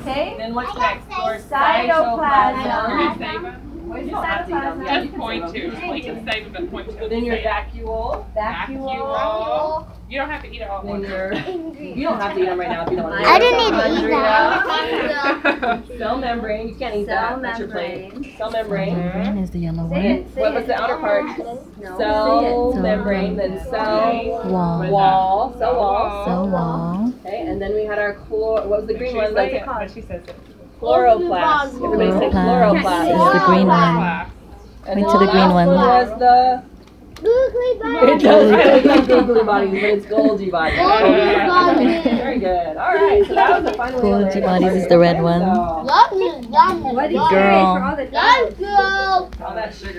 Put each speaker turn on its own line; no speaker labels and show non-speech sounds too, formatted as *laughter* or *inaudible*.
Okay?
Then what's next? George?
Cytoplasm.
Can we save them?
You don't have to eat them. Yeah, you
Just point
save
two. We can save them, but point two.
Then your
Save it.
vacuole.
Vacuole. You don't have to eat it all
Then your, you don't have to eat them right now if you don't want to.
I didn't need to eat that. *laughs*
Cell membrane, you can't eat
Cell
that. That's your plate.
membrane.
Cell membrane.
Membrane is the yellow
Say
one.
it, say
What was the outer part?
No,
Cell
say
membrane, then cell
Wall.
wall, cell wall.
Cell wall.
Okay, and then we had our chlor. What was the green one?
says
Like
it, but she says it.
chloroplast. Everybody say
Chloroplast
chloroplast.
is the green one.
Class.
And
Point to the
the
green
last
one.
was the. It does look like googly bodies, but it's Golgi bodies.
Golgi
bodies.
Very good. All right, so that was the final. one.
Golgi bodies is the red one.
So,
Love me, love me,
What you
love
say
Girl.
for all the
Let's go.
all that sugar.